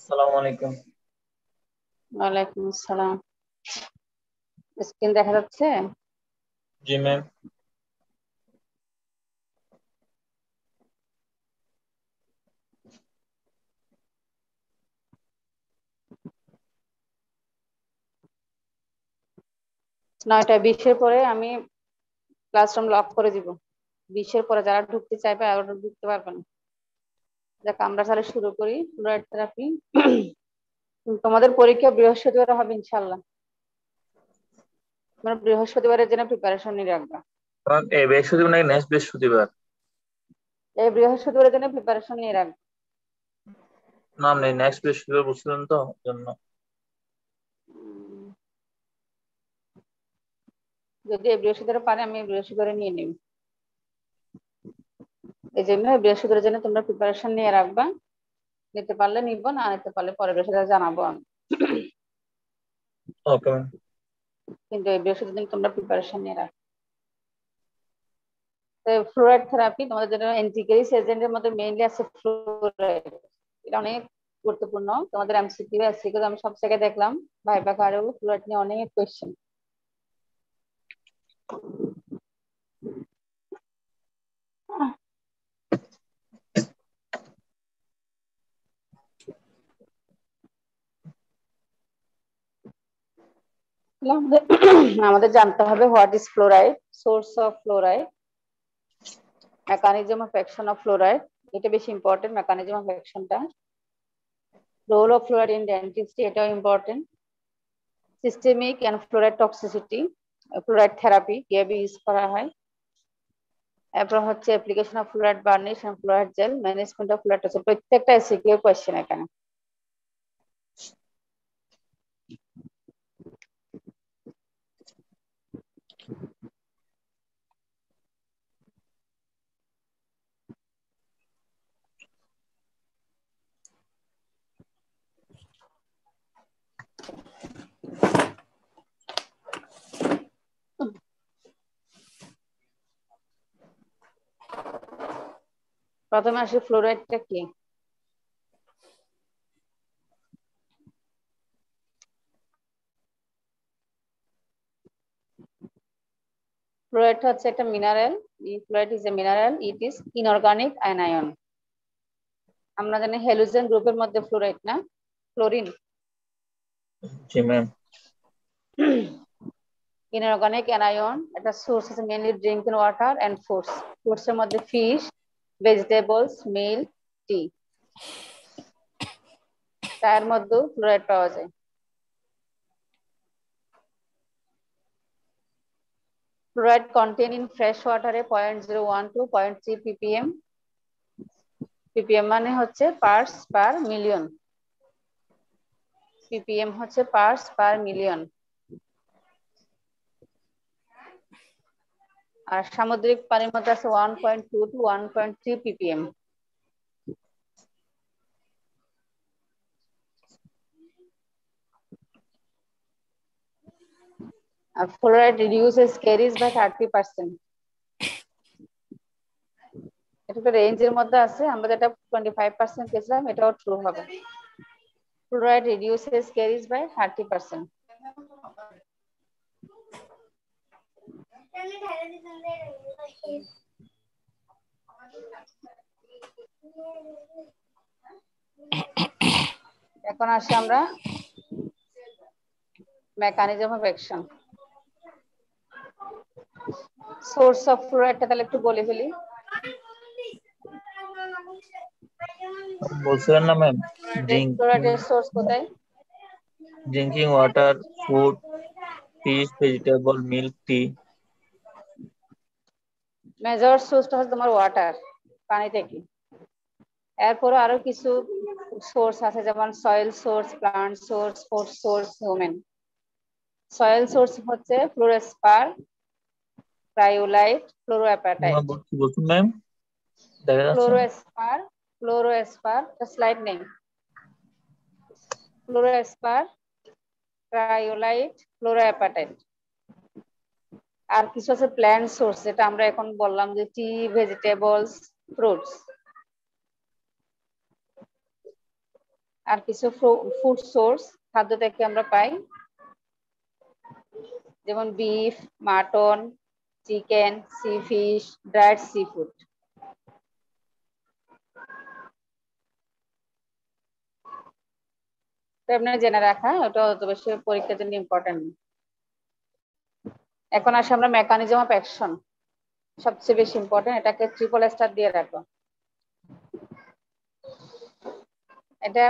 আসসালামু আলাইকুম। ওয়ালাইকুম আসসালাম। স্ক্রিন দেখা যাচ্ছে? জি ম্যাম নয়টা বিশের পরে আমি ক্লাসরুম লক করে দিব। বিশের পরে যারা ঢুকতে চাইবে আর ঢুকতে পারবে না। দেখ আমরা তাহলে শুরু করি ফ্লুয়েড থেরাপি তোমাদের পরীক্ষা বৃহস্পতিবার হবে ইনশাল্লাহ তোমরা বৃহস্পতিবারের জন্য প্রিপারেশন নিয়ে রাখবা। এই বৃহস্পতিবার নাকি নেক্সট বৃহস্পতিবার? এই বৃহস্পতিবারের জন্য প্রিপারেশন নিয়ে রাখবা নাম নেই নেক্সট বৃহস্পতিবার বুঝছিলেন তো জন্য। যদি এই বৃহস্পতিবার পারে আমি বৃহস্পতিবার নিয়ে নেব। এই জন্য এই বৃহস্পতিবারের জন্য তোমরা প্রিপারেশন নিয়ে রাখবা। নিতে পারলে নিব না নিতে পারলে পরে বৃহস্পতিবার জানাব আমি। ওকে কিন্তু এই বৃহস্পতিবার দিন তোমরা প্রিপারেশন নিয়ে রাখো। ফ্লোরাইড থেরাপি তোমাদের জন্য এন্টিকেরিস এজেন্টের মধ্যে মেইনলি আছে ফ্লোরাইড এটা অনেক গুরুত্বপূর্ণ। তোমাদের এমসিকিউ কিন্তু আমি সব জায়গায় দেখলাম। ভাইবা কারও ফ্লোরাইড নিয়ে অনেক কোয়েশ্চেন আমাদের আমাদের জানতে হবে what is fluoride source of fluoride mechanism of action of fluoride এটা বেশি important mechanism of অ্যাকশনটা role of fluoride in dentistry এটাও important systemic and fluoride toxicity fluoride therapy কীভাবে ইউজ করা হয়। এরপর হচ্ছে application of fluoride varnish and fluoride gel management of fluoride প্রত্যেকটা SCQ question এখানে। প্রথমে আসে ফ্লোরাইডটা কি? ফ্লোরাইড হচ্ছে একটা mineral fluoride is a mineral it is inorganic anion আমরা জানি হেলোজেন গ্রুপের মধ্যে ফ্লোরাইড না? ফ্লোরিন জি ম্যাম ইনঅর্গানিক অ্যানায়ন এটা সোর্স আছে mainly drinking water and foods foods এর মধ্যে ফিশ ভেজিটেবলস মিল্ক টি তার মধ্যে ফ্লোরাইড পাওয়া যায় fluoride contained in fresh water A 0.01 to 0.3 ppm ppm মানে হচ্ছে parts per million ppm হচ্ছে parts per million আর সামুদ্রিক পানির মধ্যে আছে one point two two one point three ppm fluoride reduces caries by thirty percent এটা তো রেঞ্জের মধ্যে আছে, আমরা যেটা টোয়েন্টি ফাইভ পার্সেন্ট পেয়েছিলাম এটাও ট্রু হবে। Fluoride reduces caries by thirty percent এখন আসি আমরা mechanism of action source of ফ্লোরাইডটা তাহলে একটু বলে ফেলি। বলছিলেন না ম্যাম ফ্লোরাইডের সোর্স কোথায়? Drinking water food fish vegetable milk tea major সোর্সটা হচ্ছে তোমার ওয়াটার পানি থেকে এরপরে আরও কিছু সোর্স আছে যেমন soil source plant source food source human soil source হচ্ছে ফ্লোরেসপার ক্রায়োলাইট ফ্লোরোঅ্যাপাটাইট কি বলছেন ম্যাম ফ্লোরোএসপার ফ্লোরোএসপার স্লাইড নেই। ফ্লোরোএসপার ক্রায়োলাইট ফ্লোরোঅ্যাপাটাইট আর কিছু আছে প্ল্যান্ট সোর্স যেটা আমরা এখন বললাম যে টি ভেজিটেবলস ফ্রুটস আর কিছু ফুড সোর্স খাদ্য থেকে আমরা পাই। যেমন beef mutton chicken sea fish dried sea food আপনার জেনে রাখা, ওটা অত বেশি পরীক্ষার জন্য ইম্পর্টেন্ট এখন আসে আমরা মেকানিজম অফ অ্যাকশন সবচেয়ে বেশি ইম্পর্টেন্ট এটাকে ট্রিপল স্টার দিয়ে রাখো এটা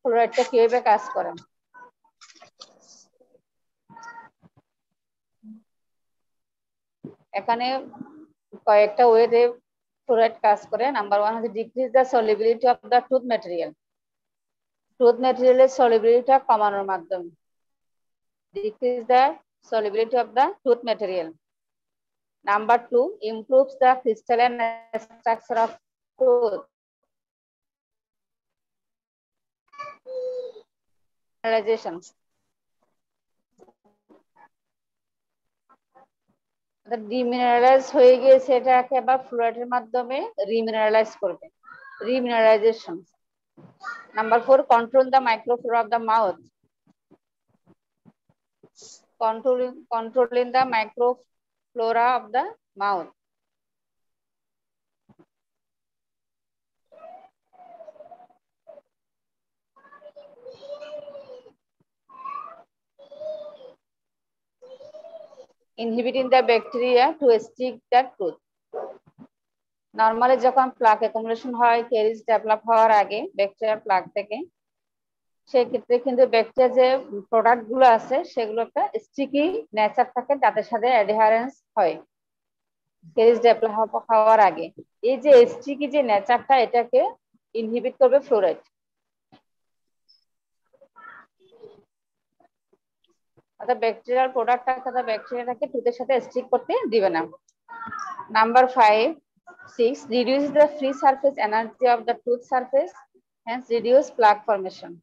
ফ্লোরাইডটা কীভাবে কাজ করে? এখানে কয়েকটা ওয়েতে ফ্লোরাইড কাজ করে। নাম্বার ওয়ান হচ্ছে decrease the solubility of the tooth material tooth ম্যাটেরিয়ালের সলিবিলিটিটা কমানোর মাধ্যমে। Decrease the solubility of the tooth material. Number two, improves the crystalline structure of tooth. Demineralise হয়ে গিয়েছে এটাকে আবার ফ্লুয়েডের মাধ্যমে রিমিনারালাইজ করবে remineralisation number four control the microflora of the mouth controlling controlling the microflora of the mouth inhibiting the bacteria to stick the tooth normally যখন plaque accumulation হয় caries develop হওয়ার আগে ব্যাকটেরিয়ার প্লাক থেকে সেক্ষেত্রে কিন্তু ব্যাকটেরিয়া যে প্রোডাক্টগুলো আছে সেগুলো একটা স্টিকি নেচার থাকে, তাদের সাথে অ্যাডহারেন্স হয়। কেরিজ ডেভেলপ হওয়ার আগে। এই যে স্টিকি যে নেচারটা এটাকে ইনহিবিট করবে ফ্লোরাইড অর্থাৎ ব্যাকটেরিয়াল প্রোডাক্টটা অর্থাৎ ব্যাকটেরিয়াটাকে টুথের সাথে স্টিক করতে দিবে না। Number five six reduce the free surface energy of the tooth surface hence reduce plaque formation.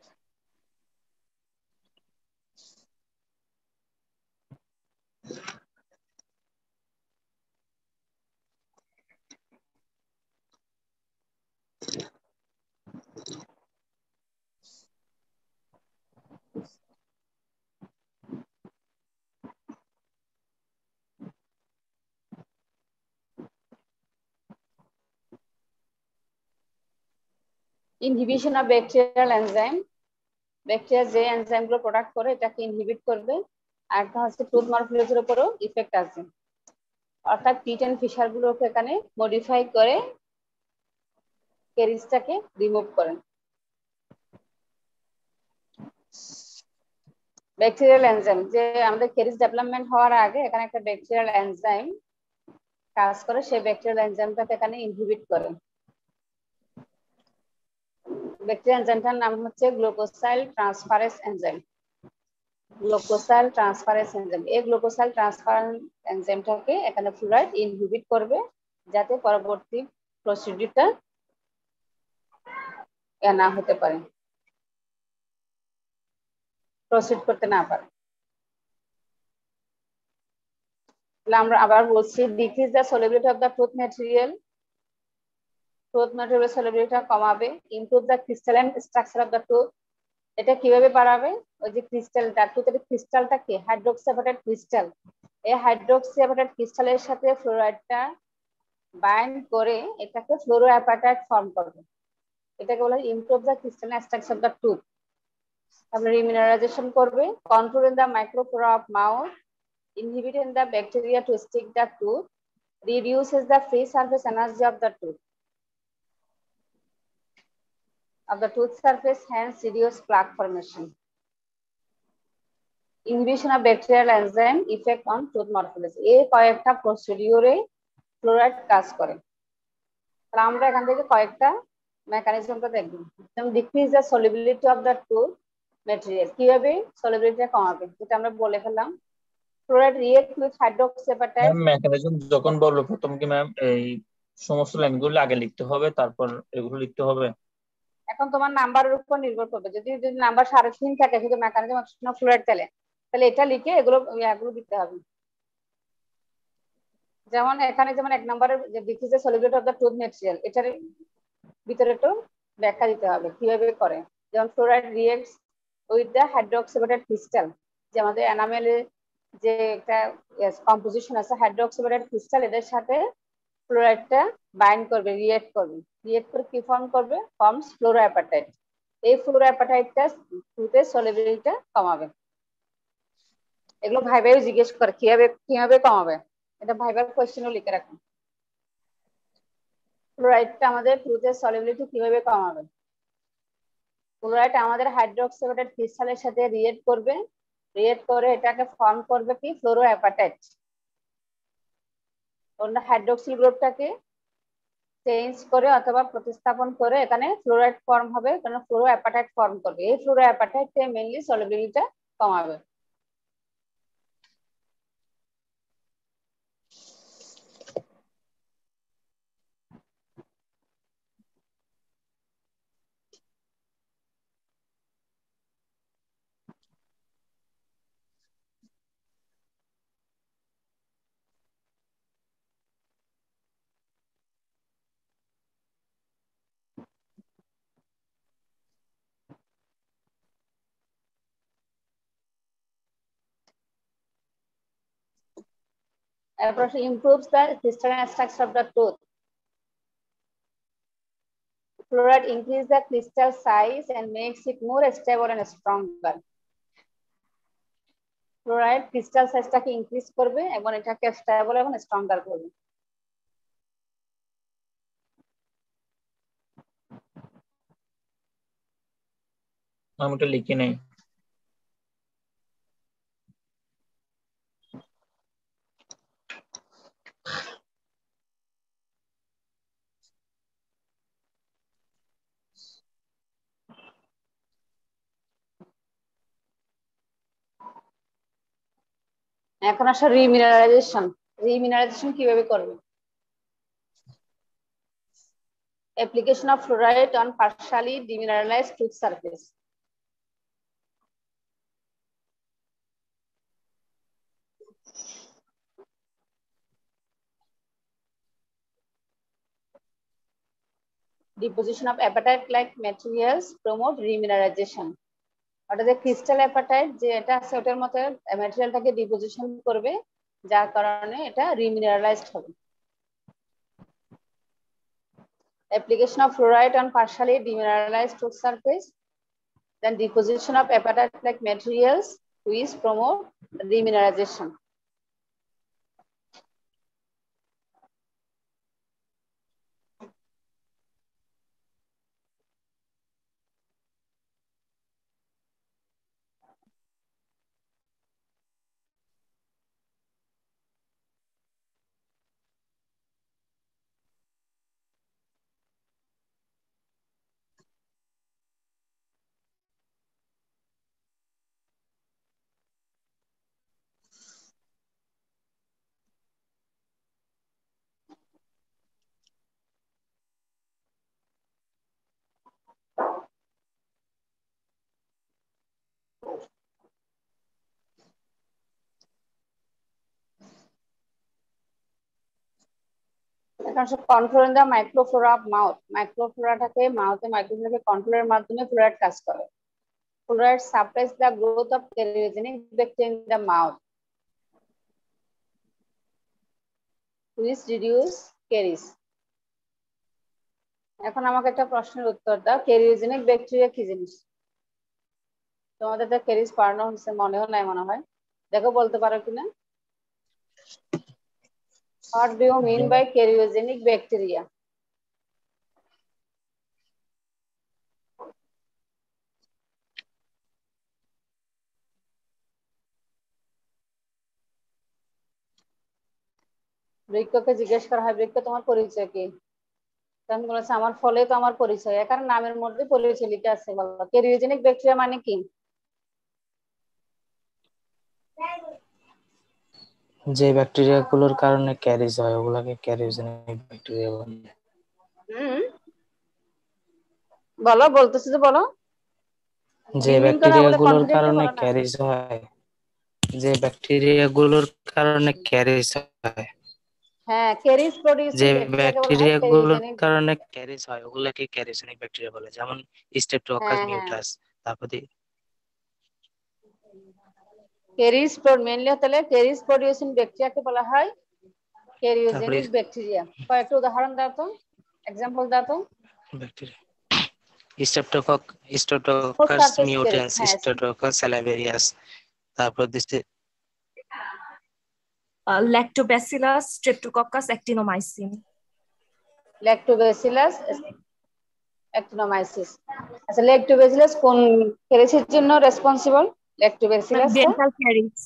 Inhibition of bacterial enzyme bacteria যে এনজাইমগুলো প্রোডাক্ট করে, এটাকে ইনহিবিট করবে। আর একটা হচ্ছে টুথ মরফোলজির উপরও ইফেক্ট আছে অর্থাৎ পিট ফিশার গুলোকে এখানে মডিফাই করে কেরিজটাকে রিমুভ করেন ব্যাকটেরিয়াল এনজাইম যে আমাদের কেরিজ ডেভেলপমেন্ট হওয়ার আগে এখানে একটা ব্যাকটেরিয়াল এনজাইম কাজ করে, সেই ব্যাকটেরিয়াল এনজাইমটাকে এখানে ইনহিবিট করে। ব্যাকটেরিয়া এনজাইমটার নাম হচ্ছে glucosyl transferase enzyme glucosyl transferase enzyme এই গ্লুকোসাইল ট্রান্সফারেন্স এনজাইমটাকে এখানে ফ্লুরাইড ইনহিবিট করবে যাতে পরবর্তী প্রসিডিউরটা না হতে পারে। প্রসিড করতে না পারে। আমরা আবার বলছি decrease the solubility of the tooth material tooth material সলিবিলিটিটা কমাবে improve the crystalline structure of the tooth এটা কীভাবে বাড়াবে? ওই যে ক্রিস্টালটা টুথের ক্রিস্টালটা কি? হাইড্রোক্সিঅ্যাপাটাইট ক্রিস্টাল এই হাইড্রোক্সিঅ্যাপাটাইট ক্রিস্টালের সাথে ফ্লোরাইডটা বাইন্ড করে এটাকে ফ্লোরোঅ্যাপাটাইট ফর্ম করবে। এটাকে বলা হয় improve the crystalline structure of the tooth তারপরে রিমিনারাইজেশন করবে control in the microflora of mouth inhibiting the bacteria to stick the tooth, reduces the free surface energy of the tooth. Of the tooth surface, hence reduce plaque formation. Inhibition of bacterial enzyme effect on tooth morphology. এই কয়েকটা প্রসিডিওরে fluoride কাজ করে। তাহলে আমরা এখান থেকে কয়েকটা মেকানিজমটা দেখব। যেমন decrease the solubility of the tooth material কীভাবে সলিবিলিটিটা কমাবে? যেটা আমরা বলে ফেললাম। Fluoride react with hydroxyapatite mechanism যখন বলব প্রথম কি ম্যাম এই সমস্ত লাইনগুলো আগে লিখতে হবে তারপর এগুলো লিখতে হবে। এখন তোমার নাম্বারের উপর নির্ভর করবে। যদি যদি নাম্বার সাড়ে তিন থাকে, শুধু মেকানিজম অফ ফ্লোরাইড তাহলে এটা লিখে এগুলো এগুলো দিতে হবে। যেমন এখানে যেমন এক নম্বরের যে solubility of the tooth material এটার ভিতরে একটু ব্যাখ্যা দিতে হবে, কীভাবে করে। যেমন fluoride reacts with the hydroxyapatite crystal যে আমাদের এনামেলের যে একটা কম্পোজিশন আছে হাইড্রোক্সিবেটেড ক্রিস্টাল এদের সাথে ফ্লোরাইডটা বাইন্ড করবে রিয়েক্ট করবে। রিয়েক্ট করে কি ফর্ম করবে? ফর্মস ফ্লোরোঅ্যাপাটাইট এই ফ্লোরোঅ্যাপাটাইটটা ফ্লুতে সলিবিলিটিটা কমাবে। এগুলো ভাই ভাইও জিজ্ঞেস করে, কীভাবে কীভাবে কমাবে? এটা ভাইবার কোয়েশ্চেনও লিখে রাখুন। ফ্লোরাইডটা আমাদের ফ্লুতে সলিবিলিটি কীভাবে কমাবে? ফ্লোরাইড আমাদের হাইড্রোক্সাইডের ক্রিস্টালের সাথে রিয়েক্ট করবে। রিয়েক্ট করে এটাকে ফর্ম করবে কি? ফ্লোরোঅ্যাপাটাইট অন্য হাইড্রোক্সিল গ্রুপটাকে চেঞ্জ করে অথবা প্রতিস্থাপন করে এখানে ফ্লোরাইড ফর্ম হবে কারণ ফ্লোরো অ্যাপাটাইট ফর্ম করবে। এই ফ্লোরো অ্যাপাটাইট মেইনলি সলিবিলিটা কমাবে। এরপর improves the crystalline structure of the tooth. Fluoride increase the crystal size and makes it more stable and stronger. ফ্লোরাইড ক্রিস্টাল সাইজটাকে ইনক্রিজ করবে এবং এটাকে স্টেবল এবং স্ট্রঙ্গার করবে আমি ওটা লিখি নাই এখন আসা রিমিনারাইজেশন রিমিনারাইজেশন কীভাবে করবে? Application of fluoride on partially demineralise food surface deposition of apatite like materials promote remineralisation ওটা যে ক্রিস্টাল অ্যাপাটাইট যে এটা আছে ওটার মতো ম্যাটেরিয়ালটাকে ডিপোজিশন করবে, যার কারণে এটা রিমিনারালাইজড হবে। Application of fluoride on partially demineralised to surface then deposition of apatite like materials which promote remineralisation এখন সব control the microflora of mouth মাইক্রোফ্লোরাটাকে মাউথে মাইক্রোফ্লোরাকে কন্ট্রোলের মাধ্যমে ফ্লোরাইড কাজ করে। Fluoride suppress the growth of cariogenic bacteria in the mouth which reduce caries. এখন আমাকে একটা প্রশ্নের উত্তর দাও। ক্যারিওজেনিক ব্যাকটেরিয়া কি জিনিস? তোমাদের তো ক্যারিজ পড়ানো হচ্ছে মনেও নাই মনে হয়। দেখো বলতে পারো কিনা? What do you mean by karyogenic bacteria? বৃক্ষকে জিজ্ঞেস করা হয়, বৃক্ষ তোমার পরিচয় কি? তখন বলেছে, আমার ফলে তো আমার পরিচয়। কারণ নামের মধ্যে পরিচয় লিখে আছে বলো। ক্যারিওজেনিক ব্যাকটেরিয়া মানে কি? যে ব্যাকটেরিয়া গুলোর কারণে ক্যারিজ হয় ওগুলাকে ক্যারিওজেনিক ব্যাকটেরিয়া বলে। হুম। বলো বলতেছি তো বলো। যে ব্যাকটেরিয়া গুলোর কারণে ক্যারিজ হয় যে ব্যাকটেরিয়া গুলোর কারণে ক্যারিজ হয়। হ্যাঁ ক্যারিজ প্রোডিউসিং যে ব্যাকটেরিয়া গুলোর কারণে ক্যারিজ হয় ওগুলাকে ক্যারিজনিক ব্যাকটেরিয়া বলে। যেমন স্টেপ্টোককাস হ্যাঁ, হ্যাঁ। মিউটাস তারপর দিয়ে ক্যারিজ মেনলি হতে ক্যারিজ প্রোডিউসিং ব্যাকটেরিয়াকে বলা হয়। ক্যারিওজেনিক ব্যাকটেরিয়া কয়েকটা উদাহরণ দাও তো এক্সাম্পল দাও তো। Bacteria স্টেপ্টোককাস carries, মিউটেন্স। স্টেপ্টোককাস স্যালাভেরিয়াস তারপর দিচ্ছে lactobacillus streptococcus actinomycin lactobacillus actinomyces আচ্ছা ল্যাক্টোব্যাসিলাস কোন ক্যারিসের জন্য responsible lactobacillus dental caries.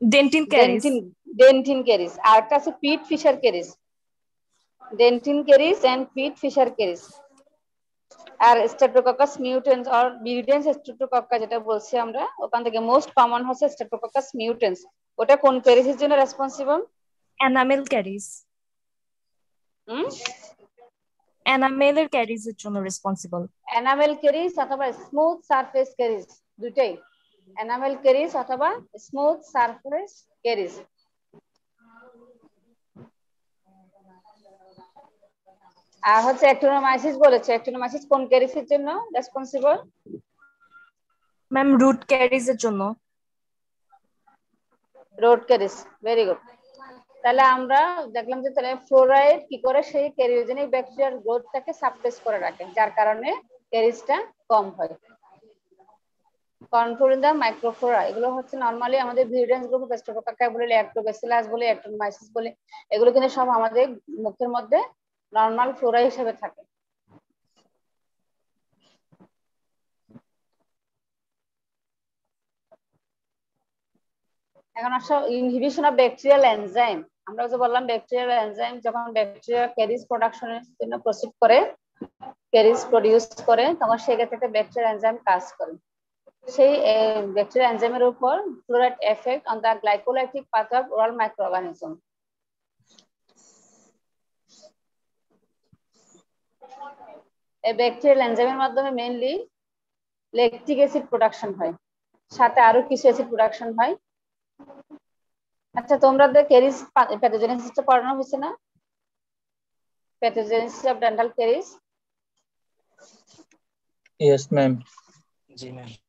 Dentin caries. Dentin dentin caries আর একটা আছে pit fissure caries dentin caries and pit fissure caries R streptococcus mutans or বিউটেন্স স্ট্রেপ্টোকক্কা যেটা বলছি আমরা ওখান থেকে মোস্ট কমন হচ্ছে স্ট্রেপ্টোককাস মিউটেন্স ওটা কোন ক্যারিসের জন্য রেসপন্সিবল enamel caries. হুম? Enamel এর জন্য রেসপন্সিবল এনামেল ক্যারিস অথবা স্মুথ সারফেস ক্যারিস দুটাই এনামেল ক্যারিস অথবা স্মুথ সারফেস ক্যারিস আর হচ্ছে অ্যাক্টিনোমাইসিস বলেছে অ্যাক্টিনোমাইসিস কোন ক্যারিসের জন্য রেসপন্সিবল ম্যাম রুট caries এর জন্য। রোড ক্যারিস ভেরি গুড তাহলে আমরা দেখলাম যে তাহলে ফ্লোরাইড কি করে সেই ক্যারিওজেনিক ব্যাকটেরিয়ার গ্রোথটাকে সাপ্রেস করে রাখে যার কারণে ক্যারিসটা কম হয়। কন্ট্রোল মাইক্রোফ্লোরা এগুলো হচ্ছে নর্মালি আমাদের ভিউডেন্স গ্রুপ স্ট্রেপ্টোকক্কা বলে ল্যাক্টোব্যাসিলাস বলে অ্যাক্টোমাইসিস বলে, এগুলো কিন্তু সব আমাদের মুখের মধ্যে নরমাল ফ্লোরা হিসেবে থাকে। এখন আসো ইনহিবিশন অফ ব্যাকটেরিয়াল এনজাইম আমরা যে বললাম ব্যাকটেরিয়াল এনজাইম যখন ব্যাকটেরিয়া ক্যারিজ প্রোডাকশনের জন্য প্রসিড করে ক্যারিজ প্রডিউস করে, তখন সেক্ষেত্রে ব্যাকটেরিয়াল এনজাইম কাজ করে। সেই ব্যাকটেরিয়া এনজাইমের উপর fluoride effect on the glycolytic path of oral microorganism এই ব্যাকটেরিয়াল এনজাইমের মাধ্যমে মেইনলি ল্যাকটিক অ্যাসিড প্রোডাকশন হয়। সাথে আরও কিছু অ্যাসিড প্রোডাকশন হয়। আচ্ছা তোমাদের ক্যারিজ প্যাথোজেনেসিসটা পড়ানো হয়েছে না? Pathogenesis of dental caries yes ma'am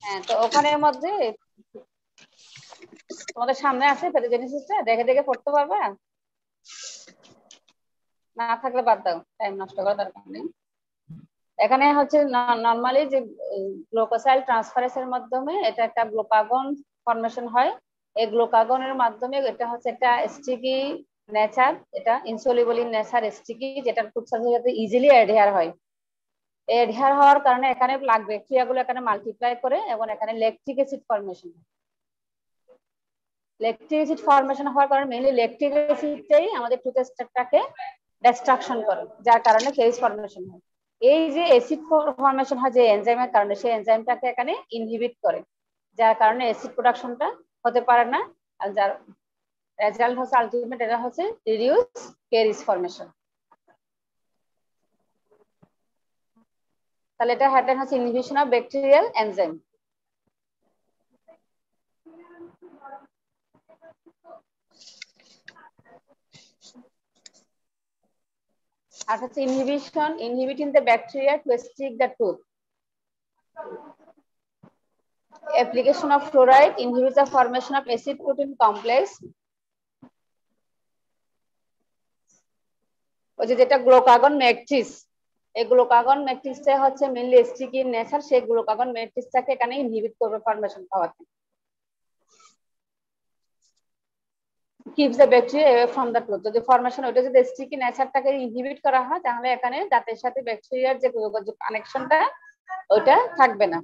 হ্যাঁ তো ওখানের মধ্যে তোমাদের সামনে আছে প্যাথোজেনেসিসটা দেখে দেখে পড়তে পারবে? না থাকলে বাদ দাও টাইম নষ্ট করার দরকার নেই। এখানে হচ্ছে নর্মালি যে গ্লুকোসাইল ট্রান্সফারেন্সের মাধ্যমে এটা একটা গ্লুকাগন ফর্মেশন হয়। এই গ্লুকাগনের মাধ্যমে এটা হচ্ছে একটা স্টিকি নেচার এটা ইনসলিবল ইন নেচার স্টিকি যেটা খুব সাথে ইজিলি অ্যাডহেয়ার হয়। অ্যাডহেয়ার হওয়ার কারণে এখানে প্লাগ ব্যাকটেরিয়া গুলো এখানে মাল্টিপ্লাই করে এবং এখানে lactic acid formation lactic acid formation হওয়ার কারণে মেইনলি ল্যাকটিক অ্যাসিডটাই আমাদের টুথস্টেটটাকে ডিস্ট্রাকশন করে, যার কারণে কেরিস ফর্মেশন হয়। এই যে অ্যাসিড ফর্মেশন হয় যে এনজাইমের কারণে, সেই এনজাইমটাকে এখানে ইনহিবিট করে, যার কারণে অ্যাসিড প্রোডাকশনটা হতে পারে না। আর যার রেজাল্ট হচ্ছে আলটিমেট এটা হচ্ছে রিডিউস কেরিস ফর্মেশন তাহলে এটা হ্যাটেন হচ্ছে ইনহিবিশন অফ ব্যাকটেরিয়াল এনজাইম। আর হচ্ছে inhibition, inhibiting the bacteria to stick the tooth. application of fluoride inhibits formation of acid complex যে যেটা গ্লুকাগন ম্যাট্রিক্স। এই গ্লুকাগন ম্যাট্রিক্সটা হচ্ছে মেইনলি স্টিকি নেচার সেই গ্লুকাগন ম্যাট্রিক্সটাকে এখানে ইনহিবিট করবে ফর্মেশন হওয়াতে keeps the bacteria away from the tooth যদি ফর্মেশন ওইটা যদি স্টিকি নেচারটাকে ইনহিবিট করা হয়, তাহলে এখানে দাঁতের সাথে ব্যাকটেরিয়ার যে কানেকশনটা ওইটা থাকবে না।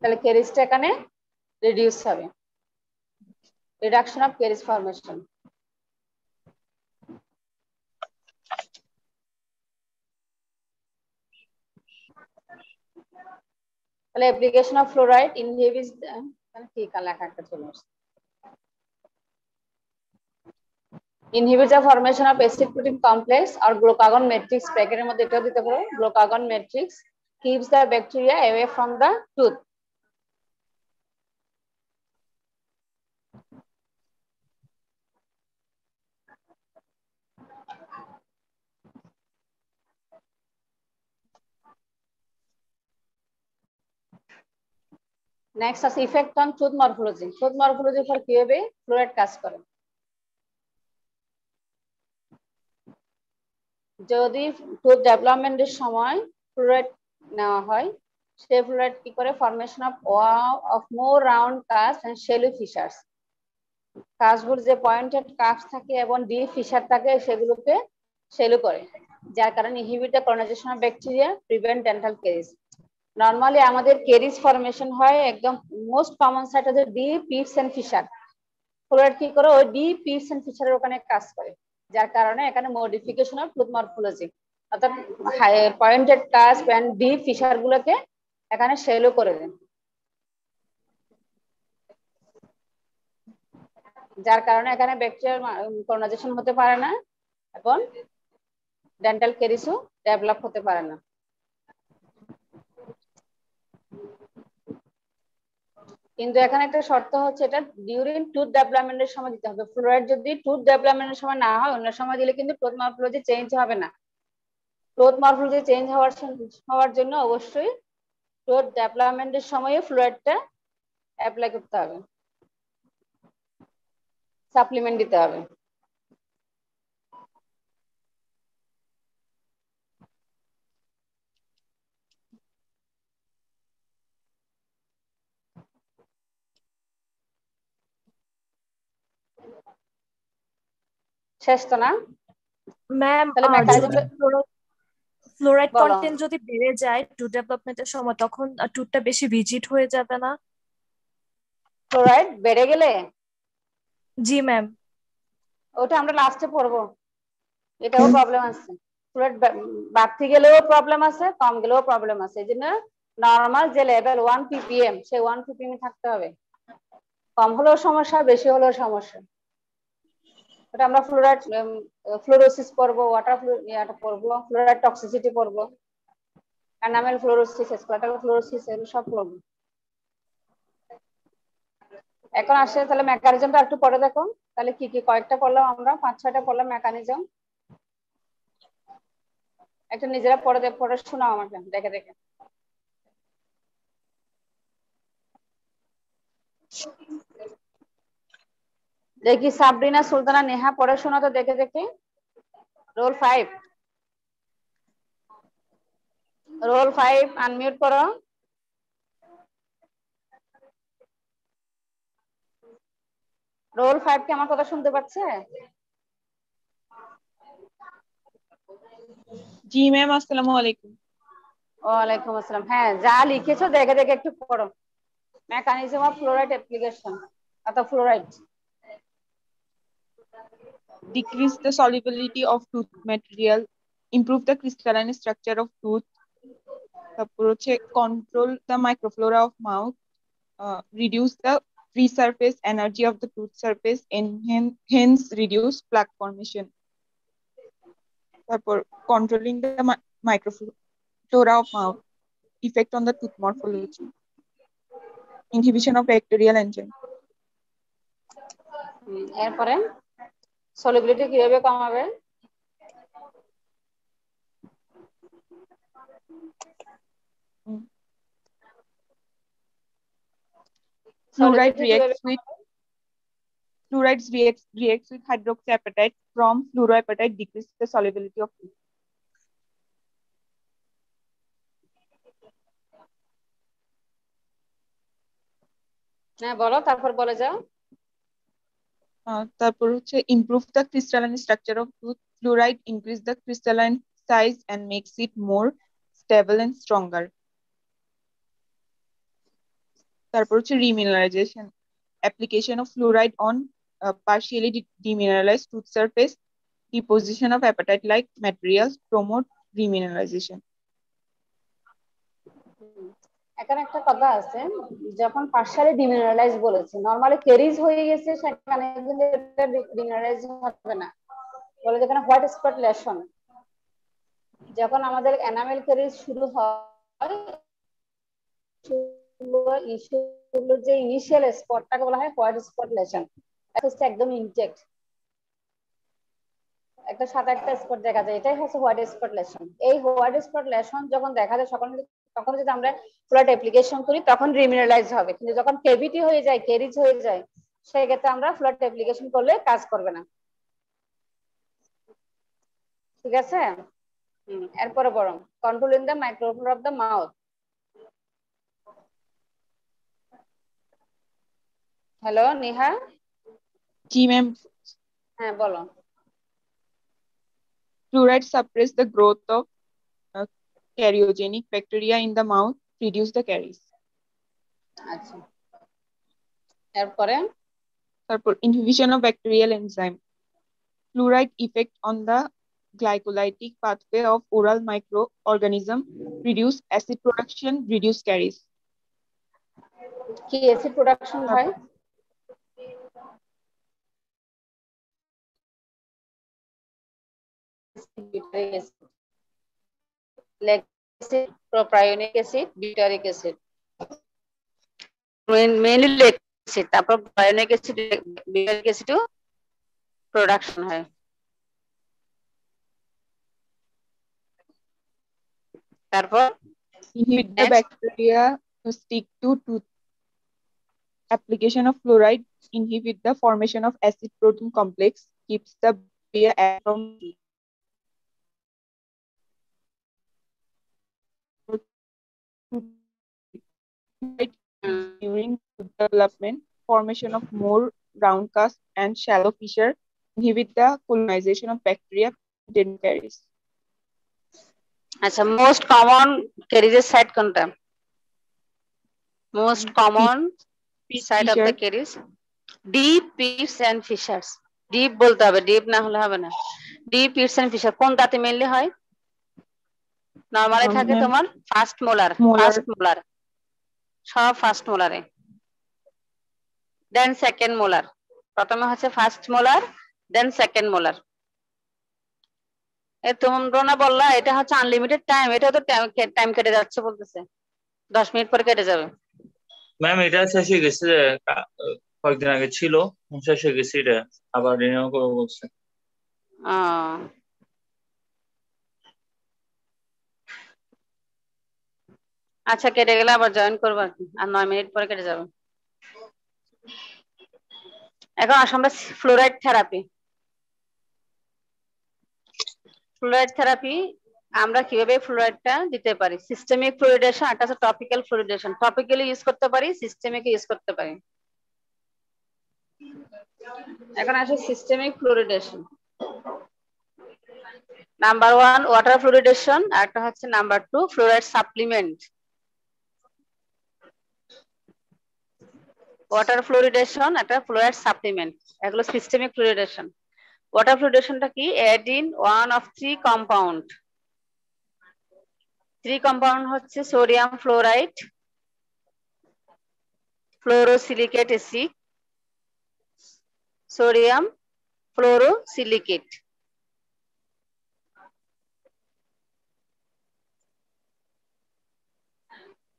তাহলে কেরিসটা এখানে রিডিউস হবে। রিডাকশন অফ কেরিস ফর্মেশন তাহলে অ্যাপ্লিকেশন অফ ফ্লোরাইড ইনহিবিটস মানে কি কা লেখা একটা চলে আসে ইনহিবিটস দ্য ফরমেশন অফ অ্যাসিটোটিক কমপ্লেক্স অর গ্লুকাগন ম্যাট্রিক্স প্যাকেটের মধ্যে এটাও দিতে পারো। Glucagon matrix keeps the bacteria away from the tooth next আছে effect on tooth morphology tooth morphology for কীভাবে ফ্লোরাইড কাজ করে? যদি টুথ ডেভেলপমেন্টের সময় ফ্লোরাইড নেওয়া হয়, সেই ফ্লোরাইড কি করে? Formation of of more round cusp and shallow fissures কাশগুলো যে পয়েন্টেড কাশ থাকে এবং ডি ফিশার থাকে, সেগুলোকে শেলু করে, যার কারণে inhibit the colonisation of bacteria prevent dental caries normally আমাদের কেরিজ ফরমেশন হয় একদম মোস্ট কমন সাইট হচ্ছে deep pits and fissure fluoride কি করে? ওই ডি পিপস এন্ড ফিশারের ওখানে কাজ করে। যার কারণে এখানে মডিফিকেশন অফ টুথ মরফোলজি অর্থাৎ pointed cusp and deep fissure গুলোকে এখানে শেলও করে দেন। যার কারণে এখানে ব্যাকটেরিয়াল কলোনাইজেশন হতে পারে না। এবং ডেন্টাল কেরিসও ডেভেলপ হতে পারে না। কিন্তু এখানে একটা শর্ত হচ্ছে এটা ডিউরিং টুথ ডেভেলপমেন্টের সময় দিতে হবে। ফ্লোরাইড যদি টুথ ডেভেলপমেন্টের সময় না হয়, অন্য সময় দিলে কিন্তু টুথ মরফোলজি চেঞ্জ হবে না। টুথ মরফোলজি চেঞ্জ হওয়ার হওয়ার জন্য অবশ্যই টুথ ডেভেলপমেন্টের সময়ে ফ্লোরাইডটা অ্যাপ্লাই করতে হবে। সাপ্লিমেন্ট দিতে হবে। শেষ তো না? Ma'am fluoride. কন্টেন্ট যদি বেড়ে যায় টুথ ডেভেলপমেন্টের সময় তখন টুথটা বেশি রিজিড হয়ে যাবে না? ফ্লোরাইড বেড়ে গেলে? জি ম্যাম ওটা আমরা লাস্টে পড়ব। এটাও প্রবলেম আছে। ফ্লোরাইড বাড়তে গেলেও প্রবলেম আছে কম গেলেও প্রবলেম আছে। এই জন্য নর্মাল যে লেভেল ওয়ান পিপিএম সেই ওয়ান পিপিএম থাকতে হবে। কম হলেও সমস্যা বেশি হলেও সমস্যা। আমরা ফ্লোরাইড ফ্লোরোসিস পড়ব ওয়াটার ইয়াটা পড়ব ফ্লোরাইড টক্সিসিটি পড়ব অ্যানামেল ফ্লোরোসিস স্প্লাটাল ফ্লোরোসিস এগুলো সব পড়ব এখন আসে তাহলে মেকানিজমটা একটু পরে দেখো, তাহলে কি কি কয়েকটা পড়লাম আমরা, পাঁচ ছয়টা পড়লাম মেকানিজম একটা নিজেরা পড়ে পড়ে শোনাও আমাকে, দেখে দেখে। দেখি সাবরিনা সুলতানা নেহা পড়াশোনা তো দেখে দেখে। Roll five roll five unmute করো। রোল ফাইভ কি আমার কথা শুনতে পাচ্ছে? জি ম্যাম আসসালামু আলাইকুম। ওয়ালাইকুম আসসালাম। হ্যাঁ যা লিখেছো দেখে দেখে একটু পড়ো। মেকানিজম অফ ফ্লোরাইড অ্যাপ্লিকেশন অর্থাৎ fluoride decrease the solubility of tooth material improve the crystalline structure of tooth তারপর হচ্ছে control the microflora of mouth uh, reduce the free surface energy of the tooth surface and hen- hence reduce plaque formation তারপর controlling the mi- microflora of mouth effect on the tooth morphology inhibition of bacterial enzyme হুম, এরপরে solubility কিভাবে কমাবে Fluoride Solubility কিভাবে reacts with fluorides reacts reacts with hydroxyapatite from fluoroapatite decrease the solubility of food. হ্যাঁ বলো তারপর বলে যাও আহ, তারপর হচ্ছে improve the crystalline structure of tooth. Fluoride increase the crystalline size and makes it more stable and stronger. তারপর হচ্ছে remineralization. Application of fluoride on uh, partially de- demineralized tooth surface. Deposition of apatite-like materials promote remineralization. এখানে একটা কথা আছে, যখন পার্শালি ডিমিনারালাইজ বলেছে normally caries হয়ে গেছে, সেখানে ডিমিনারালাইজ হবে না। বলে যেখানে হোয়াইট স্পট লেশন যখন আমাদের এনামেল কেরিজ শুরু হয় যে ইনিশিয়াল স্পটটাকে বলা হয় হোয়াইট স্পট লেশন একদম ইনটেক্ট একটা সাদা একটা স্পট দেখা যায়, এটাই হচ্ছে হোয়াইট স্পট লেশন এই হোয়াইট স্পট লেশন যখন দেখা যায়, সকল তখন যদি আমরা ফ্লোরাইড অ্যাপ্লিকেশন করি তখন রিমিনালাইজ হবে। কিন্তু যখন কেভিটি হয়ে যায় ক্যারিজ হয়ে যায় সেক্ষেত্রে আমরা ফ্লোরাইড অ্যাপ্লিকেশন করলে কাজ করবে না। ঠিক আছে? এরপরে বরং control in the microflora of the mouth hello Niha? G ma'am হ্যাঁ বলো। Fluoride suppress the growth of uh, karyogenic bacteria in the mouth reduce the caries আচ্ছা এরপরে তারপর inhibition of bacterial enzyme fluoride effect on the glycolytic pathway of oral microorganism reduce acid production reduce caries কি acid production হয় butyric acid lactic acid propionic acid butyric acid mainly lactic acid তারপর propionic acid butyric acid production হয় তারপর inhibit the Next. bacteria to stick to tooth application of fluoride inhibit the formation of acid protein complex keeps the bacteria away from during development, formation of more round cast and shallow fissure, inhibit the colonization of bacteria, then caries. আচ্ছা most common ক্যারিজের site কোনটা most common side of the caries deep pits and fissures deep বলতে হবে deep না হলে হবে না deep pits and fisher কোন দাঁতে মেনলি হয় নরমালি থাকে তোমার ফার্স্ট মোলার ফার্স্ট মোলার সব ফার্স্ট মোলারে দেন সেকেন্ড মোলার প্রথমে হচ্ছে first molar then second molar এ তোমরা না বললা এটা হচ্ছে আনলিমিটেড টাইম এটা তো টাইম কেটে যাচ্ছে বলতেছে। দশ মিনিট পরে কেটে যাবে। ম্যাম এটা শেষ হয়ে গেছে কয়েকদিন আগে ছিল শেষ হয়ে গেছে এটা। আবার রিনিউ করব বলছে। আচ্ছা কেটে গেলে আবার জয়েন করব আর কি? আর নয় মিনিট পরে কেটে যাবে। এখন আসো আমরা ফ্লোরাইড থেরাপি ফ্লোরাইড থেরাপি আমরা কীভাবে ফ্লোরাইডটা দিতে পারি? সিস্টেমিক ফ্লোরিডেশন একটা হচ্ছে টপিক্যাল ফ্লোরিডেশন টপিক্যালি ইউজ করতে পারি সিস্টেমিক ইউজ করতে পারি। এখন আসে systemic fluoridation number one water fluoridation আর একটা হচ্ছে number two fluoride supplement water fluoridation একটা ফ্লোরাইড সাপ্লিমেন্ট এগুলো সিস্টেমিক ফ্লোরিডেশন ওয়াটার ফ্লোরিডেশনটা কি? Add in one of three compound three compound হচ্ছে sodium fluoride fluorosilicate acid sodium fluorosilicate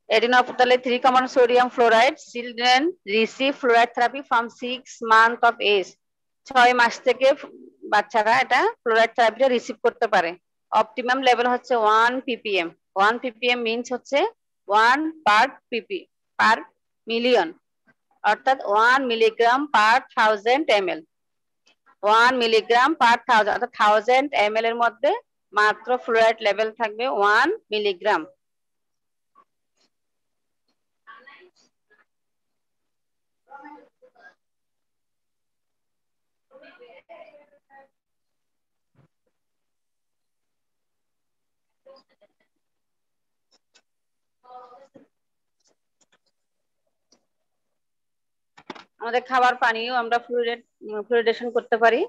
The three common sodium fluoride, children receive fluoride therapy from six month of age. ছয় মাস থেকে বাচ্চারা এটা fluoride থেরাপিটা receive করতে পারে। Optimum level হচ্ছে one ppm one ppm means হচ্ছে one per PP per million অর্থাৎ one milligram per thousand M L one milligram per thousand অর্থাৎ থাউজেন্ড এম এর মধ্যে মাত্র ফ্লোরাইড লেভেল থাকবে ওয়ান মিলিগ্রাম আমাদের খাবার পানিও আমরা ফ্লুইড ফ্লুইডেশন করতে পারি।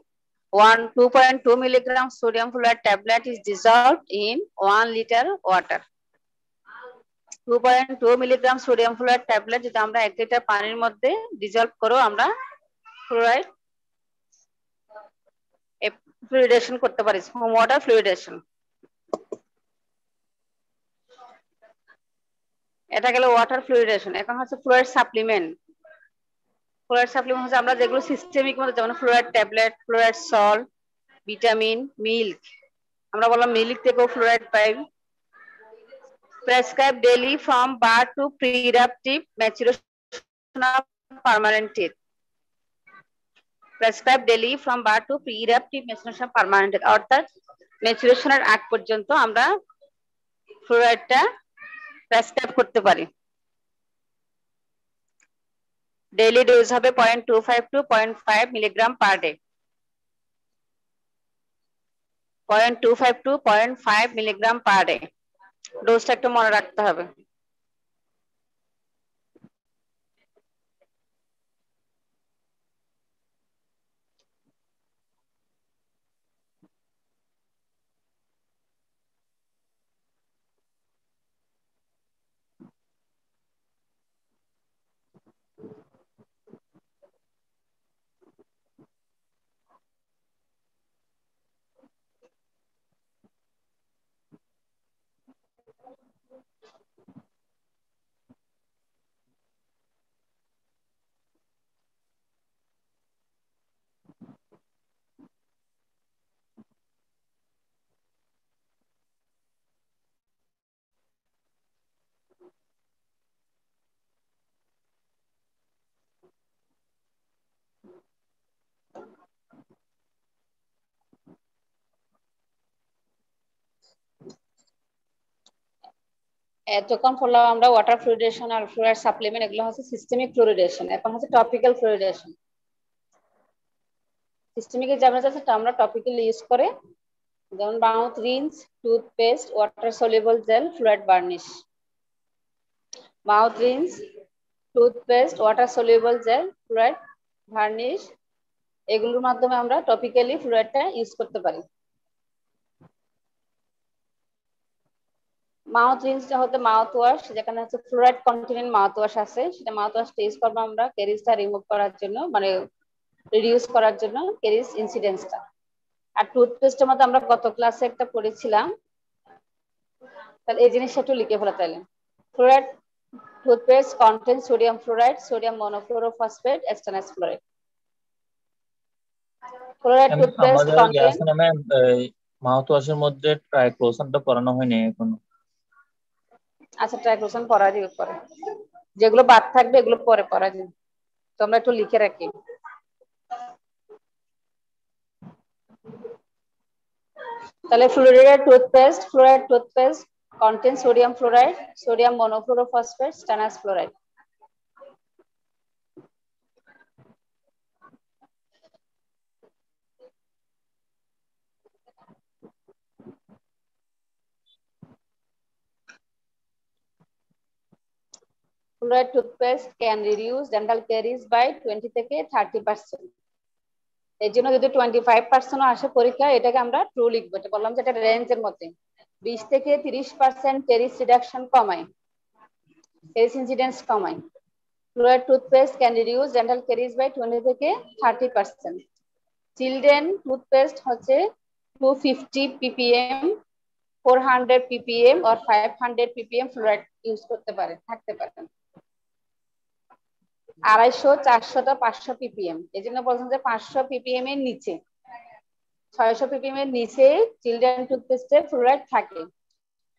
One two point two milligram sodium fluoride tablet is dissolved in one litre water two point two milligram sodium fluoride tablet যেটা আমরা এক লিটার পানির মধ্যে ডিজলভ করেও আমরা ফ্লুরাইড ফ্লুইডেশন করতে পারি। হোম ওয়াটার ফ্লুইডেশন এটা গেল ওয়াটার ফ্লুইডেশন এখন হচ্ছে ফ্লুইড সাপ্লিমেন্ট ফ্লোরাইড সাপ্লিমেন্ট হচ্ছে আমরা যেগুলো সিস্টেমিক মধ্যে, যেমন fluoride tablet, fluoride salt vitamin, milk. আমরা বললাম মিল্ক থেকেও fluoride pi. Prescribe daily from birth to pre-eruptive maturation permanent prescribe daily from birth to pre-eruptive maturation permanent অর্থাৎ ম্যাচুরেশনের আগ পর্যন্ত আমরা ফ্লোরাইডটা প্রেসক্রাইব করতে পারি। ডেইলি ডোজ হবে point two five two point five milligram per day point two five two point five milligram per day ডোজটা একটু মনে রাখতে হবে। এতক্ষণ করলাম আমরা ওয়াটার ফ্লুইডেশন আর ফ্লুইড সাপ্লিমেন্ট এগুলো হচ্ছে সিস্টেমিক ফ্লুইডেশন এখন হচ্ছে টপিক্যাল ফ্লুইডেশন সিস্টেমিকে যেমন যাচ্ছে আমরা টপিক্যাল ইউজ করে যেমন mouth rinse toothpaste water soluble gel fluid varnish mouth rinse toothpaste water soluble gel fluid varnish এগুলোর মাধ্যমে আমরা টপিক্যালি ফ্লুইডটা ইউজ করতে পারি। মাউথ রিন্সটা হতে মাউথ ওয়াশ যেখানে হচ্ছে ফ্লোরাইড কন্টিনেন্ট মাউথ ওয়াশ আছে সেটা মাউথ ওয়াশ ইউজ করব আমরা কেরিসটা রিমুভ করার জন্য মানে রিডিউস করার জন্য কেরিস ইনসিডেন্সটা আর টুথপেস্টের মধ্যে আমরা গত ক্লাসে একটা পড়েছিলাম। তাহলে এই জিনিসটা একটু লিখে ফেলা তাহলে। Fluoride toothpaste content sodium fluoride sodium monofluorophosphate stannous fluoride fluoride toothpaste content mouth ওয়াশের মধ্যে ট্রাইক্লোসানটা পড়ানো হয়নি এখনও। আচ্ছা ট্রাইক্লোসান পড়া দিবে পরে। যেগুলো বাদ থাকবে, এগুলো পরে পড়া দিবে তোমরা একটু লিখে রাখি। তাহলে fluoridated toothpaste fluoride toothpaste content sodium fluoride sodium monofluorophosphate stannous fluoride fluoride toothpaste can reduce dental caries by 20 থেকে 30 পার্সেন্ট এর জন্য যদি টোয়েন্টি ফাইভ পার্সেন্ট আসে পরীক্ষা, এটাকে আমরা ট্রু লিখব। এটা বললাম যে এটা রেঞ্জের মধ্যে। বিশ থেকে তিরিশ পার্সেন্ট কেরিস রিডাকশন কমায়। কেরিস ইনসিডেন্স কমায়। Fluoride toothpaste can reduce dental caries by twenty থেকে থার্টি পার্সেন্ট চিলড্রেন টুথপেস্ট হচ্ছে two fifty ppm four hundred ppm আর five hundred ppm fluoride use করতে পারে, থাকতে পারেন আড়াইশো চারশোটা পাঁচশো পিপিএম এই জন্য বলছেন যে পাঁচশো পিপিএম এর নিচে ছয়শো পিপিএম এর নিচে চিলড্রেন টুথপেস্টে ফ্লোরাইড থাকে।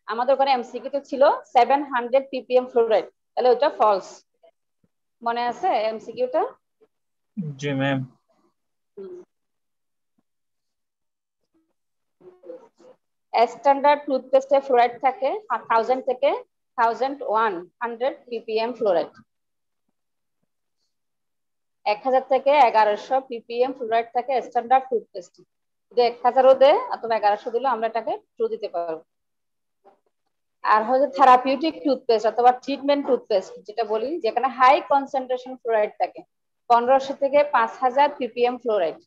আমাদের ওখানে এমসিকিউ তো ছিল সেভেন হান্ড্রেড পিপিএম ফ্লোরাইড তাহলে ওটা ফলস মনে আছে এমসিকিউটা জি ম্যাম স্ট্যান্ডার্ড টুথপেস্টে ফ্লোরাইড থাকে থাউজেন্ড থেকে thousand one hundred ppm fluoride এক হাজার থেকে এগারোশো পিপিএম ফ্লোরাইড থাকে স্ট্যান্ডার্ড টুথপেস্ট যদি এক হাজারও দেয়, অথবা এগারোশো দিলে আমরা এটাকে ট্রু দিতে পারব। আর হচ্ছে থেরাপিউটিক টুথপেস্ট অথবা ট্রিটমেন্ট টুথপেস্ট যেটা বলি, যেখানে হাই কনসেন্ট্রেশন ফ্লোরাইড থাকে। পনেরোশো থেকে পাঁচ হাজার ppm fluoride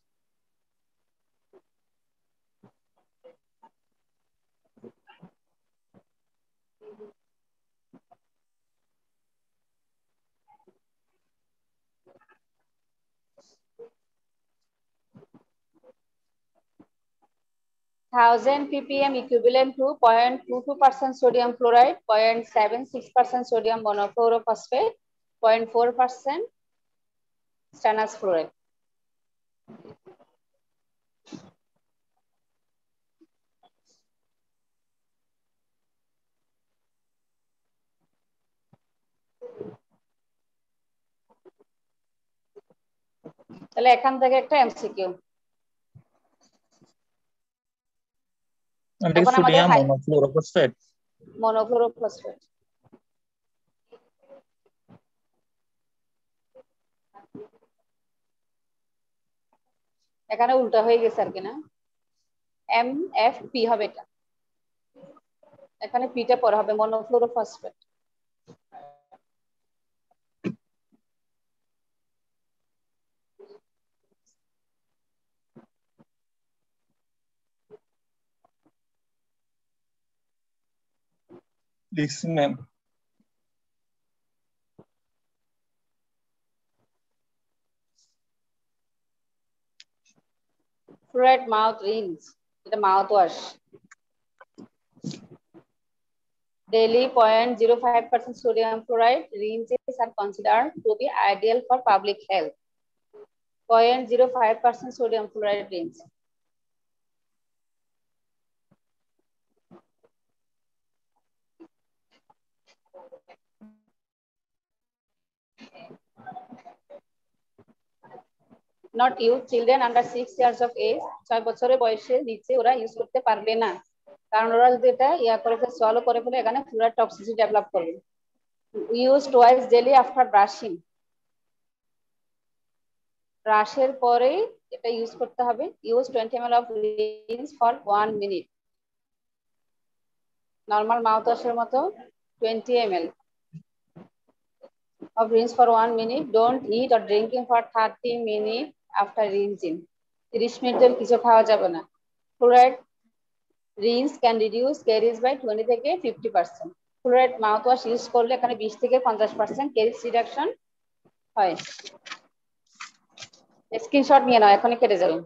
1000 ppm equivalent to 0.22% sodium fluoride, 0.76% sodium monochlorophosphate, 0.4% stannous fluoride. তাহলে এখান থেকে একটা এমসিকিউ এখন সোডিয়াম মনোক্লোরোফসফেট এখানে উল্টা হয়ে গেছে আর কি না? এম এফ পি হবে এটা। এখানে পিটা পরে হবে মনোফ্লোরোফসফেট listener Fluid mouth rinse with a mouthwash. Daily 0.05% sodium fluoride rinses are considered to be ideal for public health. 0.05% sodium fluoride rinse. Not use children under six years of age, ছয় বছরের বয়সে নিচে ওরা ইউজ করতে পারবে না। কারণ ওরা যদি এটা ইয়া করে ফেলে সলভ করে ফেলে, এখানে ফ্লুরাইড টক্সিসিটি ডেভেলপ করবে। Use twice daily after brushing ব্রাশের পরে এটা ইউজ করতে হবে। Use twenty M L of rinse for one minute normal mouth ওয়াশের মতো twenty M L of rinse for one minute. Don't eat or drinking for 30 minutes after rinsing. 30 minute ধরে কিছু খাওয়া যাবে না। Fluoride rinse can reduce caries by twenty থেকে fifty percent fluoride mouth wash use করলে এখানে বিশ থেকে পঞ্চাশ পার্সেন্ট ক্যারিজ রিডাকশন হয়। স্ক্রিনশট নিয়ে নাও, এখনই কেটে যাবে।